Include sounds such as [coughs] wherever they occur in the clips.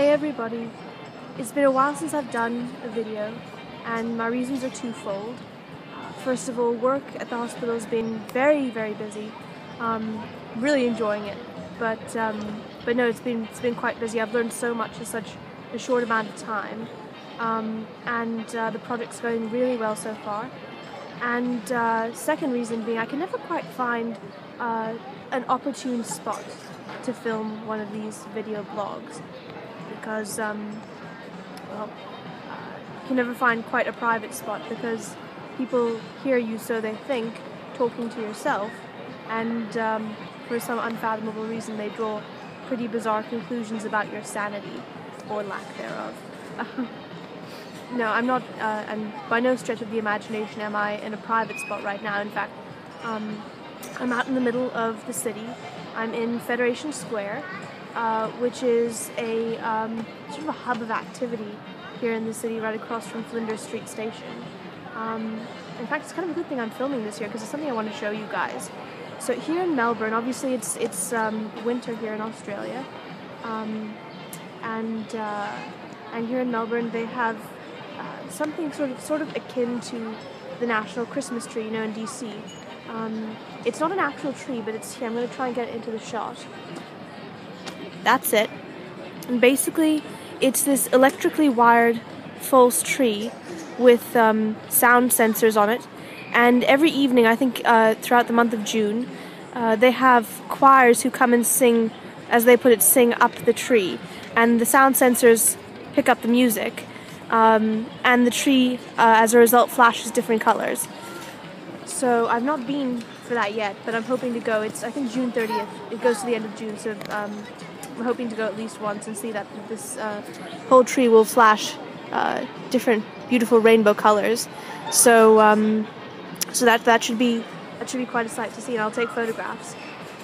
Hey everybody, it's been a while since I've done a video and my reasons are twofold. First of all, work at the hospital has been very, very busy. Um, really enjoying it, but um, but no, it's been it's been quite busy. I've learned so much in such a short amount of time, um, and uh, the project's going really well so far. And uh, second reason being, I can never quite find uh, an opportune spot to film one of these video blogs because, um, well, you can never find quite a private spot because people hear you, so they think, talking to yourself, and um, for some unfathomable reason, they draw pretty bizarre conclusions about your sanity or lack thereof. [laughs] no, I'm not, uh, and by no stretch of the imagination am I in a private spot right now. In fact, um, I'm out in the middle of the city. I'm in Federation Square, uh, which is a um, sort of a hub of activity here in the city, right across from Flinders Street Station. Um, in fact, it's kind of a good thing I'm filming this here because it's something I want to show you guys. So here in Melbourne, obviously it's it's um, winter here in Australia, um, and uh, and here in Melbourne they have uh, something sort of sort of akin to the national Christmas tree, you know, in DC. Um, it's not an actual tree, but it's here. I'm going to try and get it into the shot. That's it. And basically, it's this electrically wired false tree with um, sound sensors on it. And every evening, I think uh, throughout the month of June, uh, they have choirs who come and sing, as they put it, sing up the tree. And the sound sensors pick up the music. Um, and the tree, uh, as a result, flashes different colors. So I've not been for that yet, but I'm hoping to go. It's I think June 30th. It goes to the end of June, so um, hoping to go at least once and see that this uh, whole tree will flash uh, different beautiful rainbow colors. So um, so that that should be that should be quite a sight to see, and I'll take photographs.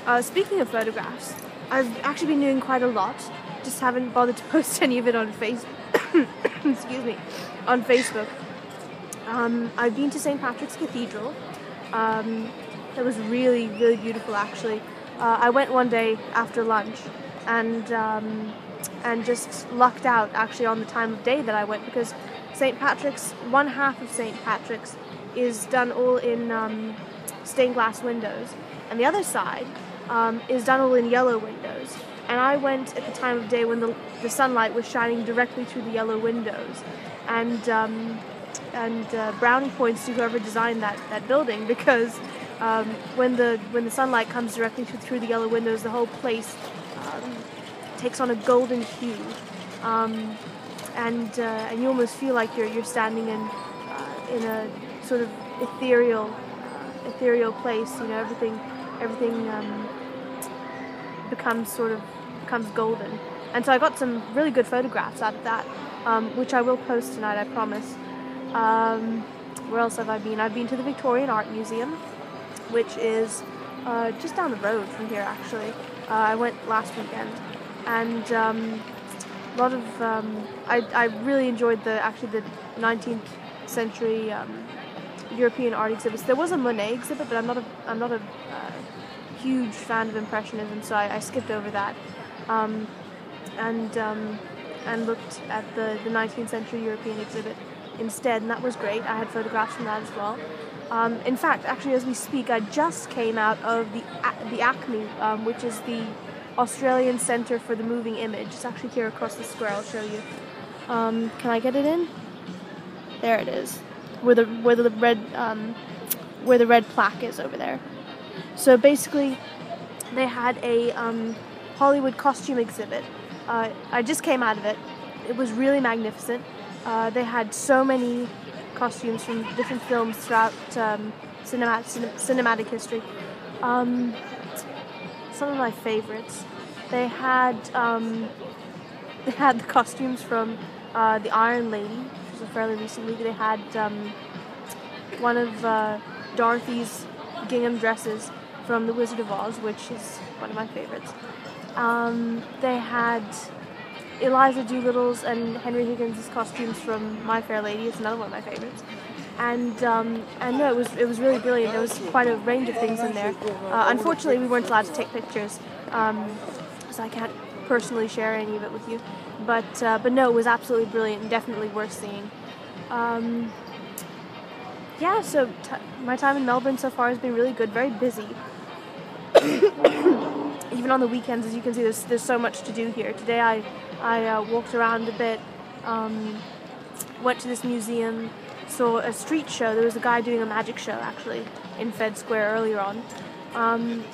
Uh, speaking of photographs, I've actually been doing quite a lot. Just haven't bothered to [laughs] post any of it on Facebook. [coughs] Excuse me, on Facebook. Um, I've been to St. Patrick's Cathedral. Um, was really, really beautiful, actually. Uh, I went one day after lunch, and um, and just lucked out actually on the time of day that I went because St. Patrick's, one half of St. Patrick's, is done all in um, stained glass windows, and the other side um, is done all in yellow windows. And I went at the time of day when the, the sunlight was shining directly through the yellow windows, and um, and uh, brownie points to whoever designed that, that building because um, when the when the sunlight comes directly through, through the yellow windows, the whole place takes on a golden hue, um, and uh, and you almost feel like you're you're standing in uh, in a sort of ethereal ethereal place. You know, everything everything um, becomes sort of becomes golden. And so I got some really good photographs out of that, um, which I will post tonight. I promise. Um, where else have I been? I've been to the Victorian Art Museum, which is uh, just down the road from here, actually. Uh, I went last weekend, and um, a lot of um, I, I really enjoyed the actually the 19th century um, European art exhibits. There was a Monet exhibit, but I'm not a I'm not a uh, huge fan of impressionism, so I, I skipped over that, um, and um, and looked at the the 19th century European exhibit instead, and that was great. I had photographs from that as well. Um, in fact, actually, as we speak, I just came out of the the ACMI, um, which is the Australian Centre for the Moving Image. It's actually here across the square. I'll show you. Um, can I get it in? There it is, where the where the red um, where the red plaque is over there. So basically, they had a um, Hollywood costume exhibit. Uh, I just came out of it. It was really magnificent. Uh, they had so many costumes from different films throughout um, cinema, cin- cinematic history. Um, some of my favorites. They had um, they had the costumes from uh, the Iron Lady, which was a fairly recent movie. They had um, one of uh, Dorothy's gingham dresses from The Wizard of Oz, which is one of my favorites. Um, they had Eliza Doolittle's and Henry Higgins' costumes from My Fair Lady. It's another one of my favorites. And um, and no, it was it was really brilliant. There was quite a range of things in there. Uh, unfortunately, we weren't allowed to take pictures, um, so I can't personally share any of it with you. But uh, but no, it was absolutely brilliant and definitely worth seeing. Um, yeah, so my time in Melbourne so far has been really good. Very busy. [coughs] Even on the weekends, as you can see, there's there's so much to do here. Today I I uh, walked around a bit, um, went to this museum, saw a street show. There was a guy doing a magic show actually in Fed Square earlier on, um,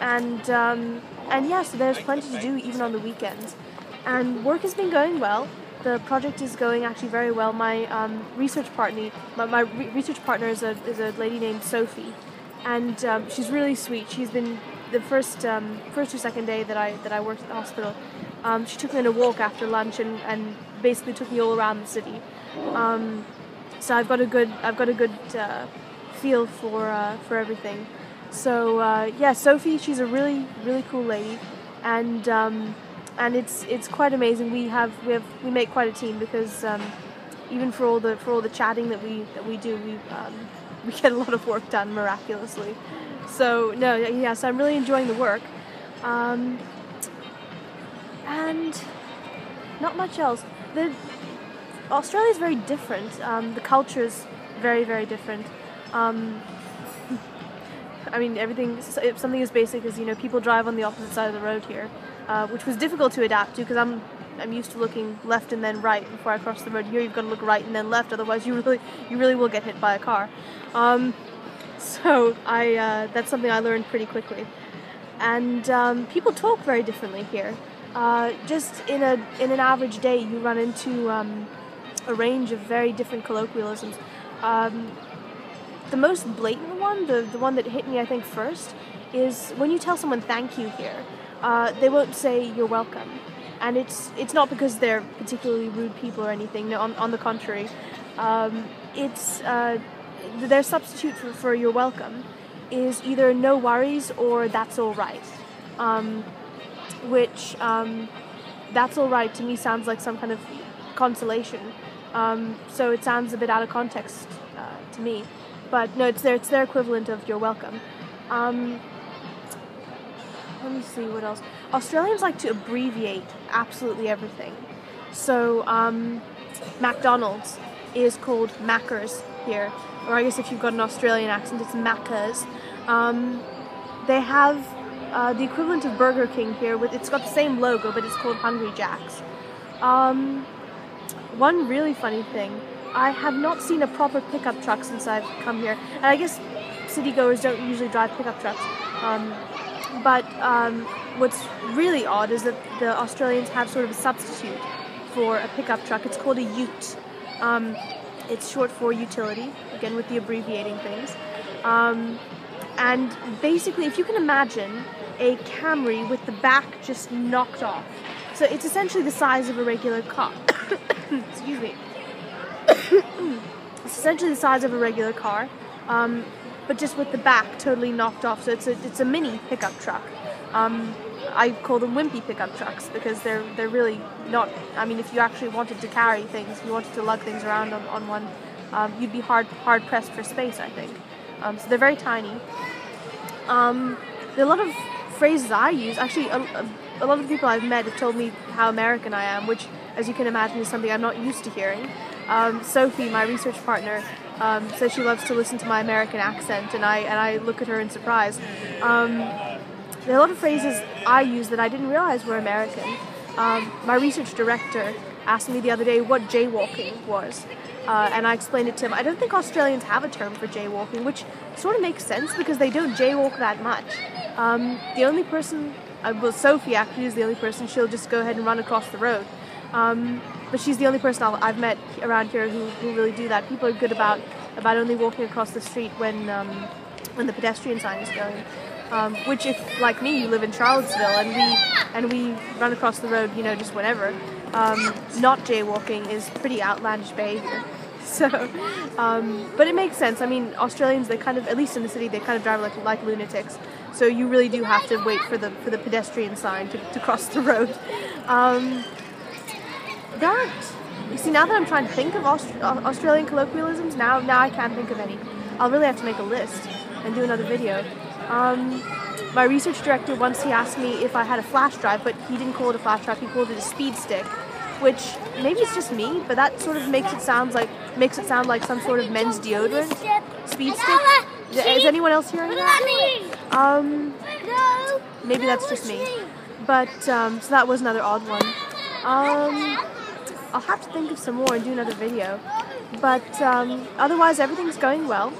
and um, and yeah, so there's plenty to do even on the weekends. And work has been going well. The project is going actually very well. My um, research partner, my, my re- research partner is a is a lady named Sophie, and um, she's really sweet. She's been the first um, first or second day that I that I worked at the hospital. Um, she took me on a walk after lunch and, and basically took me all around the city. Um, so I've got a good I've got a good uh, feel for uh, for everything. So uh, yeah, Sophie, she's a really really cool lady, and um, and it's it's quite amazing. We have we have we make quite a team because um, even for all the for all the chatting that we that we do, we um, [laughs] we get a lot of work done miraculously. So no, yeah, so I'm really enjoying the work, um, and not much else. The Australia is very different. Um, the culture is very very different. Um, I mean, everything. Something as basic as you know, people drive on the opposite side of the road here, uh, which was difficult to adapt to because I'm I'm used to looking left and then right before I cross the road. Here, you've got to look right and then left, otherwise you really you really will get hit by a car. Um, so I uh, that's something I learned pretty quickly, and um, people talk very differently here. Uh, just in a in an average day, you run into um, a range of very different colloquialisms. Um, the most blatant one, the, the one that hit me, I think, first, is when you tell someone thank you here, uh, they won't say you're welcome. And it's it's not because they're particularly rude people or anything. No, on, on the contrary, um, it's uh, their substitute for, for you're welcome is either no worries or that's all right. Um, which um, that's all right to me sounds like some kind of consolation. Um, so it sounds a bit out of context uh, to me but no, it's their it's their equivalent of you're welcome. Um, let me see what else. Australians like to abbreviate absolutely everything. So um, McDonald's is called Maccas here, or I guess if you've got an Australian accent, it's Maccas. Um, they have uh, the equivalent of Burger King here, with it's got the same logo, but it's called Hungry Jack's. Um, one really funny thing I have not seen a proper pickup truck since I've come here. And I guess city goers don't usually drive pickup trucks. Um, but um, what's really odd is that the Australians have sort of a substitute for a pickup truck. It's called a ute. Um, it's short for utility, again with the abbreviating things. Um, and basically, if you can imagine a Camry with the back just knocked off. So it's essentially the size of a regular car. [coughs] [coughs] Excuse me. [coughs] it's essentially the size of a regular car, um, but just with the back totally knocked off. So it's a it's a mini pickup truck. Um, I call them wimpy pickup trucks because they're they're really not. I mean, if you actually wanted to carry things, if you wanted to lug things around on, on one, um, you'd be hard hard pressed for space. I think. Um, so they're very tiny. Um, there are a lot of phrases I use. Actually, a, a, a lot of people I've met have told me how American I am, which, as you can imagine, is something I'm not used to hearing. Um, Sophie, my research partner, um, says she loves to listen to my American accent, and I and I look at her in surprise. Um, there are a lot of phrases I use that I didn't realize were American. Um, my research director asked me the other day what jaywalking was, uh, and I explained it to him. I don't think Australians have a term for jaywalking, which sort of makes sense because they don't jaywalk that much. Um, the only person, uh, well, Sophie actually is the only person. She'll just go ahead and run across the road. Um, but she's the only person i have met around here who, who really do that. People are good about about only walking across the street when um, when the pedestrian sign is going. Um, which, if like me, you live in Charlottesville and we and we run across the road, you know, just whenever. Um, not jaywalking is pretty outlandish behavior. [laughs] So, um, but it makes sense. I mean, Australians, they kind of, at least in the city, they kind of drive like like lunatics. So you really do have to wait for the for the pedestrian sign to, to cross the road. You see now that I'm trying to think of Aust- Australian colloquialisms now now I can't think of any I'll really have to make a list and do another video um, my research director once he asked me if I had a flash drive, but he didn't call it a flash drive. He called it a speed stick, which maybe it's just me, but that sort of makes it sound like makes it sound like some sort of men's deodorant. Speed stick. Is anyone else hearing that? Um, maybe that's just me. But um, so that was another odd one. Um, I'll have to think of some more and do another video. But um, otherwise, everything's going well.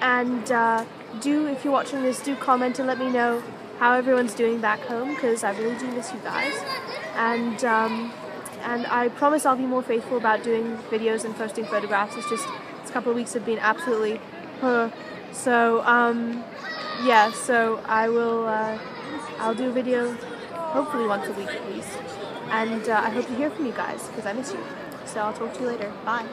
And uh, do, if you're watching this, do comment and let me know how everyone's doing back home because I really do miss you guys. And um, and I promise I'll be more faithful about doing videos and posting photographs. It's just this couple of weeks have been absolutely, uh, so um, yeah. So I will uh, I'll do a video hopefully once a week at least. And uh, I hope to hear from you guys because I miss you. So I'll talk to you later. Bye.